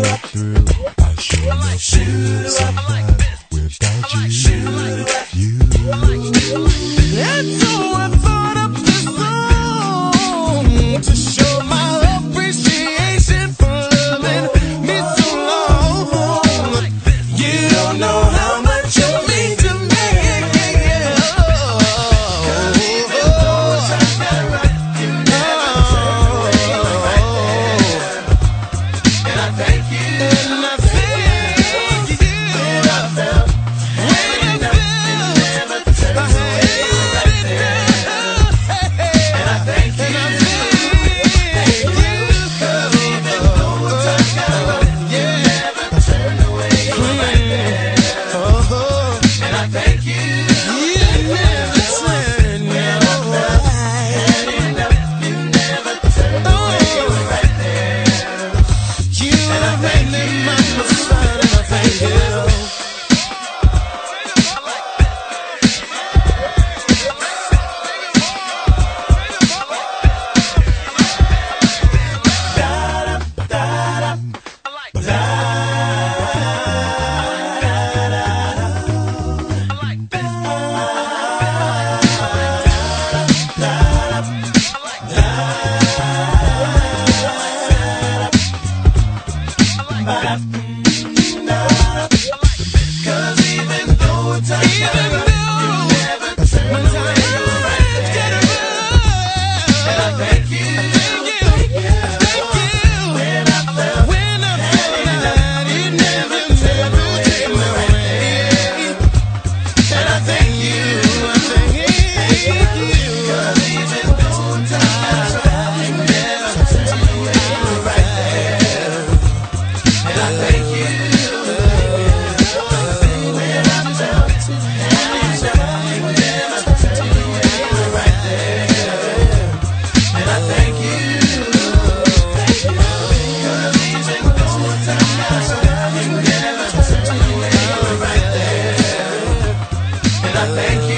through. I sure will shoot up without you. You. Mm-hmm. Thank you.